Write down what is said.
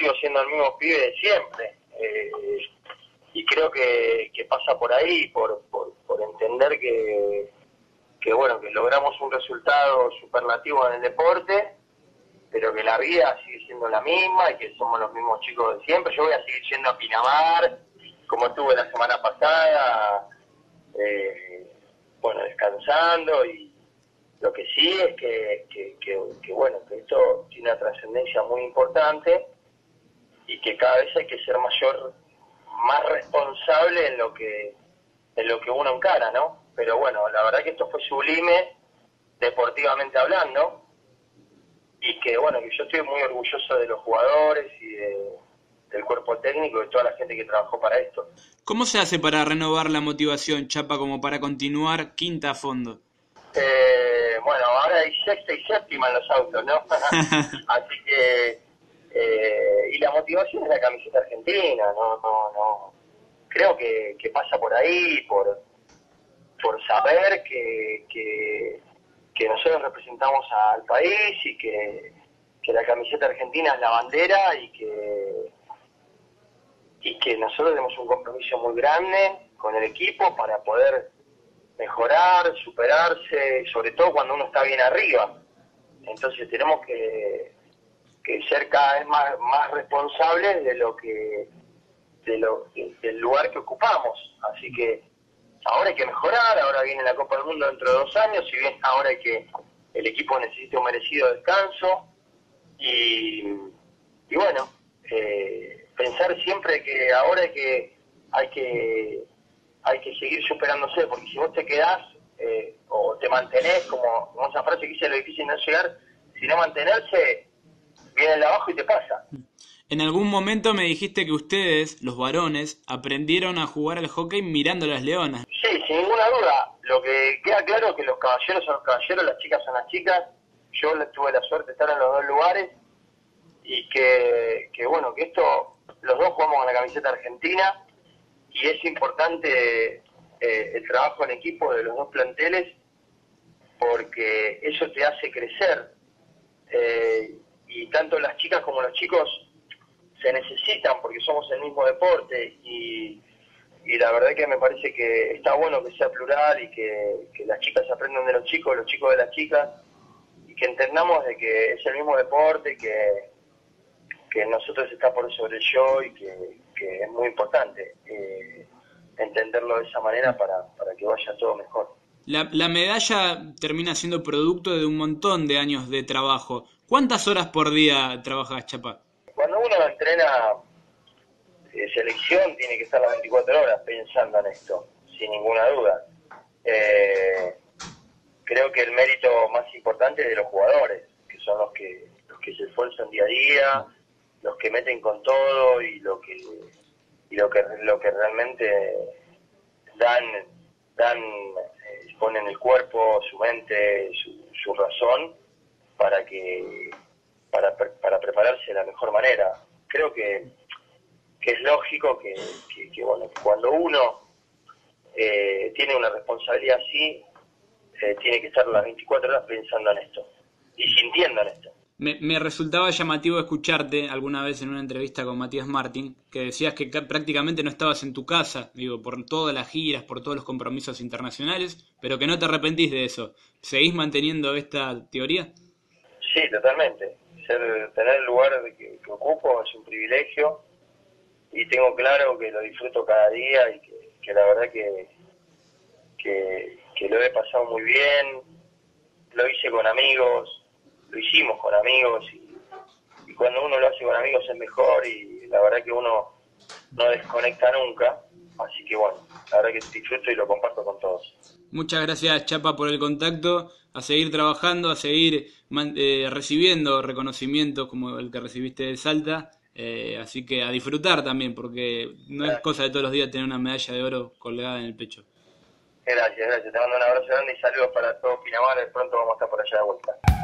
sigo siendo el mismo pibe de siempre. Eh, y creo que, pasa por ahí, por, por, por entender que, que, bueno, que logramos un resultado superlativo en el deporte, pero que la vida sigue siendo la misma y que somos los mismos chicos de siempre. Yo voy a seguir yendo a Pinamar, como estuve la semana pasada, eh, bueno, descansando y lo que sí es que, que, que, que, bueno, que esto tiene una trascendencia muy importante y que cada vez hay que ser mayor, más responsable en lo que, en lo que uno encara, ¿no? Pero bueno, la verdad que esto fue sublime, deportivamente hablando, y que bueno, que yo estoy muy orgulloso de los jugadores y de, del cuerpo técnico y de toda la gente que trabajó para esto. ¿Cómo se hace para renovar la motivación, Chapa, como para continuar quinta a fondo? Eh, bueno, ahora hay sexta y séptima en los autos, ¿no? Así que, eh, la motivación es la camiseta argentina, no, no, no. Creo que, pasa por ahí, por, por saber que, que, que nosotros representamos al país y que, que la camiseta argentina es la bandera y que y que nosotros tenemos un compromiso muy grande con el equipo para poder mejorar, superarse, sobre todo cuando uno está bien arriba. Entonces tenemos que, que ser cada vez más, más responsables de lo que de lo, de, del lugar que ocupamos. Así que ahora hay que mejorar, ahora viene la Copa del Mundo dentro de dos años, si bien ahora hay que el equipo necesita un merecido descanso y, y bueno, eh, pensar siempre que ahora hay que hay que hay que seguir superándose, porque si vos te quedás eh, o te mantenés, como, como esa frase que dice lo difícil no es llegar, si no mantenerse, viene el abajo y te pasa. En algún momento me dijiste que ustedes, los varones, aprendieron a jugar al hockey mirando las leonas. Sí, sin ninguna duda. Lo que queda claro es que los caballeros son los caballeros, las chicas son las chicas. Yo tuve la suerte de estar en los dos lugares y que, que bueno, que esto, los dos jugamos con la camiseta argentina y es importante eh, el trabajo en equipo de los dos planteles porque eso te hace crecer. Eh, y tanto las chicas como los chicos se necesitan porque somos el mismo deporte y, y la verdad que me parece que está bueno que sea plural y que, que las chicas aprendan de los chicos, los chicos de las chicas y que entendamos de que es el mismo deporte, que, que nosotros está por sobre el yo y que, que es muy importante eh, entenderlo de esa manera para, para que vaya todo mejor. La, la medalla termina siendo producto de un montón de años de trabajo. ¿Cuántas horas por día trabajas, Chapa? Cuando uno entrena eh, selección, tiene que estar las 24 horas pensando en esto, sin ninguna duda. Eh, creo que el mérito más importante es de los jugadores, que son los que, los que se esfuerzan día a día, los que meten con todo y lo que y lo que lo que realmente dan dan eh, ponen el cuerpo su mente su, su razón para que para, para prepararse de la mejor manera creo que, que es lógico que, que, que bueno cuando uno eh, tiene una responsabilidad así eh, tiene que estar las 24 horas pensando en esto y sintiendo en esto me, me, resultaba llamativo escucharte alguna vez en una entrevista con Matías Martín, que decías que prácticamente no estabas en tu casa, digo, por todas las giras, por todos los compromisos internacionales, pero que no te arrepentís de eso. ¿Seguís manteniendo esta teoría? Sí, totalmente. Ser, tener el lugar que, que ocupo es un privilegio y tengo claro que lo disfruto cada día y que, la verdad que, que, que lo he pasado muy bien, lo hice con amigos, lo hicimos con amigos y, y, cuando uno lo hace con amigos es mejor y la verdad que uno no desconecta nunca. Así que bueno, la verdad que disfruto y lo comparto con todos. Muchas gracias Chapa por el contacto, a seguir trabajando, a seguir eh, recibiendo reconocimientos como el que recibiste de Salta. Eh, así que a disfrutar también, porque no es cosa de todos los días tener una medalla de oro colgada en el pecho. Gracias, gracias. Te mando un abrazo grande y saludos para todos Pinamar. Pronto vamos a estar por allá de vuelta.